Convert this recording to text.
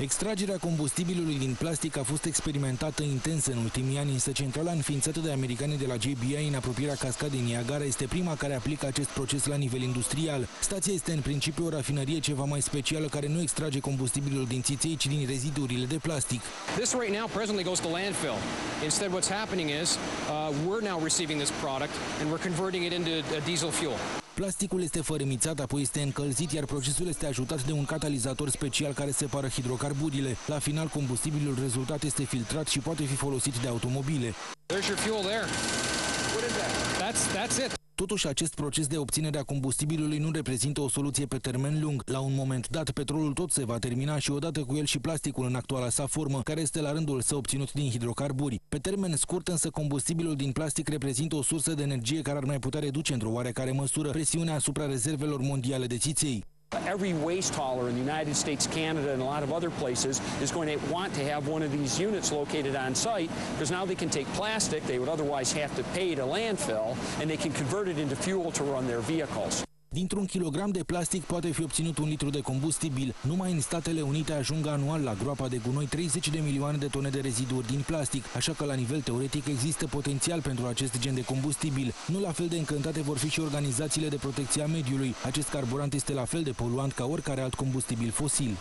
Extragerea combustibilului din plastic a fost experimentată intens în ultimii ani, însă centrala înființată de americani de la JBI în apropierea cascadei Niagara este prima care aplică acest proces la nivel industrial. Stația este în principiu o rafinărie ceva mai specială care nu extrage combustibilul din țiței, ci din reziduurile de plastic. This right now presently goes to landfill. Instead what's happening is uh, we're now receiving this product and we're converting it into a diesel fuel. Plasticul este fărâmițat, apoi este încălzit, iar procesul este ajutat de un catalizator special care separă hidrocarburile. La final, combustibilul rezultat este filtrat și poate fi folosit de automobile. There's your fuel there. What is that? That's, that's it. Totuși, acest proces de obținere a combustibilului nu reprezintă o soluție pe termen lung. La un moment dat, petrolul tot se va termina și odată cu el și plasticul în actuala sa formă, care este la rândul său obținut din hidrocarburi. Pe termen scurt, însă, combustibilul din plastic reprezintă o sursă de energie care ar mai putea reduce într-o oarecare măsură presiunea asupra rezervelor mondiale de țiței. Every waste hauler in the United States, Canada, and a lot of other places is going to want to have one of these units located on site because now they can take plastic they would otherwise have to pay to landfill and they can convert it into fuel to run their vehicles. Dintr-un kilogram de plastic poate fi obținut un litru de combustibil. Numai în Statele Unite ajung anual la groapa de gunoi 30 de milioane de tone de reziduri din plastic, așa că la nivel teoretic există potențial pentru acest gen de combustibil. Nu la fel de încântate vor fi și organizațiile de protecție a mediului. Acest carburant este la fel de poluant ca oricare alt combustibil fosil.